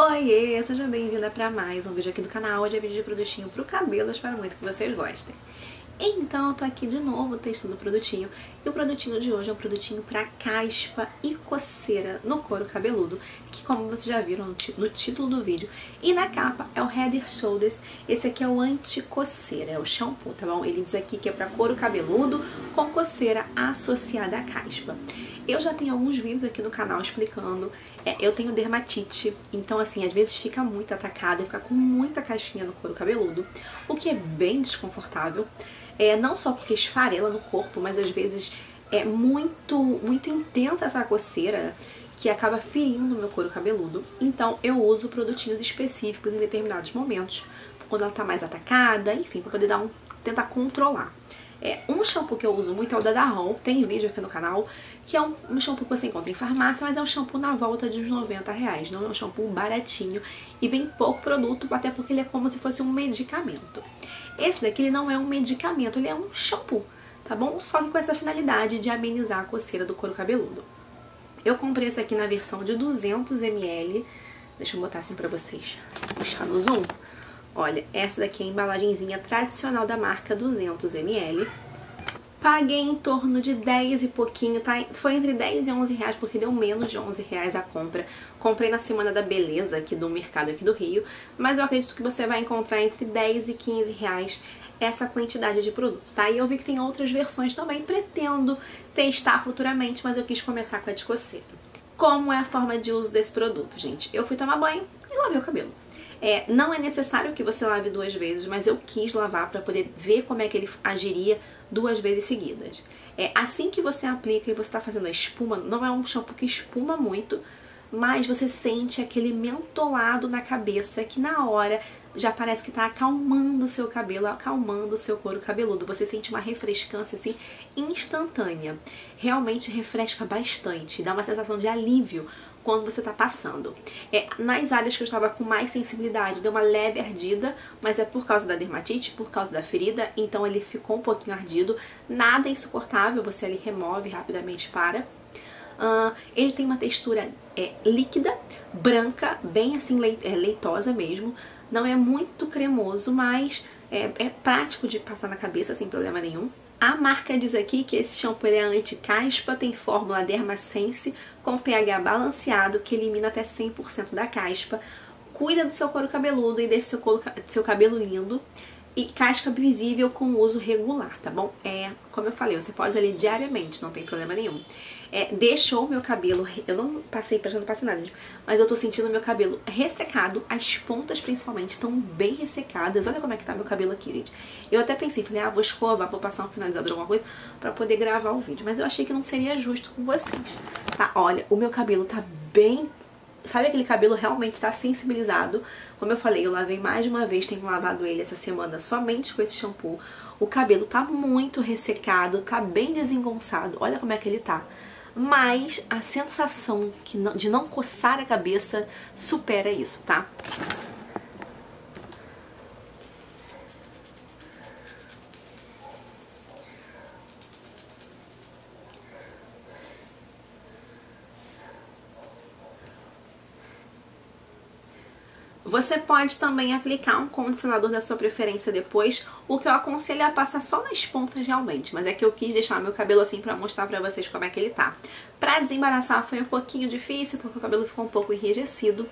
Oiê, seja bem-vinda para mais um vídeo aqui do canal. Hoje é vídeo de produtinho pro cabelo, espero muito que vocês gostem. Então, eu tô aqui de novo testando o produtinho. E o produtinho de hoje é um produtinho para caspa e coceira no couro cabeludo, que como vocês já viram no título do vídeo. E na capa é o Head Shoulders. Esse aqui é o anti-coceira, é o shampoo, tá bom? Ele diz aqui que é para couro cabeludo com coceira associada à caspa. Eu já tenho alguns vídeos aqui no canal explicando. É, eu tenho dermatite, então assim, às vezes fica muito atacada, fica com muita caixinha no couro cabeludo, o que é bem desconfortável. É, não só porque esfarela no corpo, mas às vezes é muito, muito intensa essa coceira que acaba ferindo o meu couro cabeludo. Então eu uso produtinhos específicos em determinados momentos, quando ela tá mais atacada, enfim, para poder dar um tentar controlar. É, um shampoo que eu uso muito é o da Darron, tem vídeo aqui no canal, que é um, um, shampoo que você encontra em farmácia, mas é um shampoo na volta de uns 90 reais, não é um shampoo baratinho e vem pouco produto, até porque ele é como se fosse um medicamento. Esse daqui ele não é um medicamento, ele é um shampoo, tá bom? Só que com essa finalidade de amenizar a coceira do couro cabeludo. Eu comprei esse aqui na versão de 200ml, deixa eu botar assim pra vocês, deixar no zoom. Olha, essa daqui é a embalagenzinha tradicional da marca 200ml. Paguei em torno de 10 e pouquinho, tá? Foi entre 10 e 11 reais, porque deu menos de 11 reais a compra. Comprei na Semana da Beleza, aqui do mercado aqui do Rio, mas eu acredito que você vai encontrar entre 10 e 15 reais essa quantidade de produto, tá? E eu vi que tem outras versões também, pretendo testar futuramente, mas eu quis começar com a de coceira. Como é a forma de uso desse produto, gente? Eu fui tomar banho e lavei o cabelo. É, não é necessário que você lave duas vezes, mas eu quis lavar para poder ver como é que ele agiria duas vezes seguidas. É assim que você aplica e você está fazendo a espuma, não é um shampoo que espuma muito, mas você sente aquele mentolado na cabeça que na hora já parece que está acalmando o seu cabelo, acalmando o seu couro cabeludo. Você sente uma refrescância assim instantânea. Realmente refresca bastante, dá uma sensação de alívio quando você tá passando. É, nas áreas que eu estava com mais sensibilidade, deu uma leve ardida, mas é por causa da dermatite, por causa da ferida, então ele ficou um pouquinho ardido. Nada insuportável, você ali remove rapidamente para. Uh, ele tem uma textura é, líquida, branca, bem assim é, leitosa mesmo. Não é muito cremoso, mas é, é prático de passar na cabeça sem problema nenhum. A marca diz aqui que esse shampoo é anti-caspa, tem fórmula Dermasense com pH balanceado que elimina até 100% da caspa, cuida do seu couro cabeludo e deixa seu, couro, seu cabelo lindo e casca visível com uso regular, tá bom? É, como eu falei, você pode usar ele diariamente, não tem problema nenhum. É, deixou meu cabelo, eu não passei já não passei nada, mas eu tô sentindo meu cabelo ressecado, as pontas principalmente estão bem ressecadas. Olha como é que tá meu cabelo aqui, gente. Eu até pensei, falei, ah, vou escovar, vou passar um finalizador, alguma coisa, pra poder gravar o vídeo. Mas eu achei que não seria justo com vocês, tá? Olha, o meu cabelo tá bem sabe aquele cabelo realmente está sensibilizado. Como eu falei, eu lavei mais de uma vez, tenho lavado ele essa semana somente com esse shampoo. O cabelo tá muito ressecado, tá bem desengonçado. Olha como é que ele tá. Mas a sensação de não coçar a cabeça supera isso, tá? Você pode também aplicar um condicionador da sua preferência depois, o que eu aconselho é passar só nas pontas realmente, mas é que eu quis deixar meu cabelo assim pra mostrar pra vocês como é que ele tá. Pra desembaraçar foi um pouquinho difícil, porque o cabelo ficou um pouco enrijecido.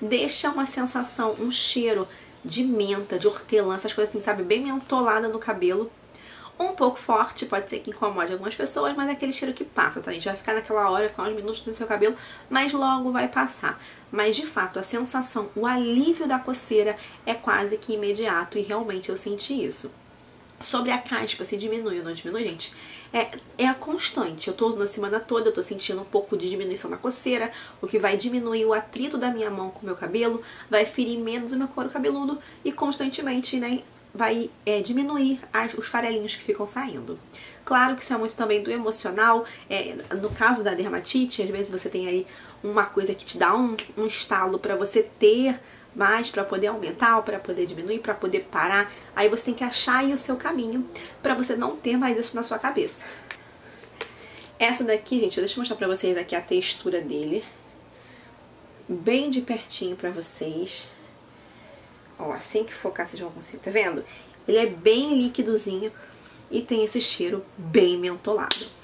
Deixa uma sensação, um cheiro de menta, de hortelã, essas coisas assim, sabe, bem mentolada no cabelo um pouco forte, pode ser que incomode algumas pessoas, mas é aquele cheiro que passa, tá? Gente vai ficar naquela hora, ficar uns minutos no seu cabelo, mas logo vai passar. Mas de fato, a sensação, o alívio da coceira é quase que imediato e realmente eu senti isso. Sobre a caspa, se diminui ou não diminui, gente, é, é a constante. Eu tô na semana toda, eu tô sentindo um pouco de diminuição na coceira, o que vai diminuir o atrito da minha mão com o meu cabelo, vai ferir menos o meu couro cabeludo e constantemente, né, vai é, diminuir as, os farelinhos que ficam saindo. Claro que isso é muito também do emocional, é, no caso da dermatite, às vezes você tem aí uma coisa que te dá um, um estalo para você ter mais, para poder aumentar, para poder diminuir, para poder parar. Aí você tem que achar aí o seu caminho para você não ter mais isso na sua cabeça. Essa daqui, gente, deixa eu mostrar pra vocês aqui a textura dele. bem de pertinho pra vocês. Ó, assim que focar vocês vão conseguir, tá vendo? Ele é bem líquidozinho e tem esse cheiro bem mentolado.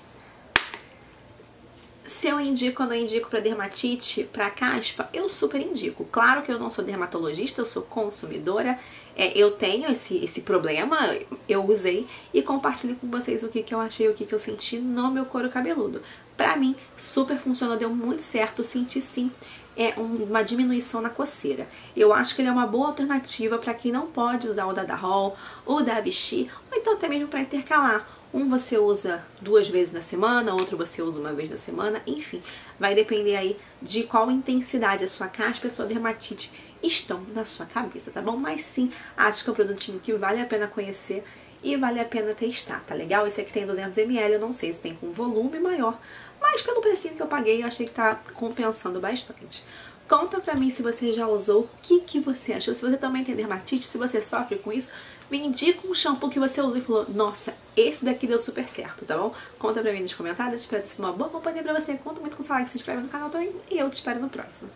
Se eu indico ou não indico para dermatite, para caspa, eu super indico. Claro que eu não sou dermatologista, eu sou consumidora, é, eu tenho esse, esse problema, eu usei e compartilho com vocês o que, que eu achei, o que, que eu senti no meu couro cabeludo. Pra mim, super funcionou, deu muito certo, senti sim é uma diminuição na coceira. Eu acho que ele é uma boa alternativa para quem não pode usar o da Hall ou da Vichy, ou então até mesmo para intercalar. Um você usa duas vezes na semana, outro você usa uma vez na semana, enfim, vai depender aí de qual intensidade a sua caspa e a sua dermatite estão na sua cabeça, tá bom? Mas sim, acho que é um produtinho que vale a pena conhecer e vale a pena testar, tá legal? Esse aqui tem 200ml, eu não sei se tem com volume maior, mas pelo precinho que eu paguei, eu achei que tá compensando bastante. Conta pra mim se você já usou, o que, que você achou, se você também tem dermatite, se você sofre com isso, me indica um shampoo que você usou e falou, nossa, esse daqui deu super certo, tá bom? Conta pra mim nos comentários, espero ter sido uma boa companhia pra você, conta muito com o like, se inscreve no canal também e eu te espero no próximo.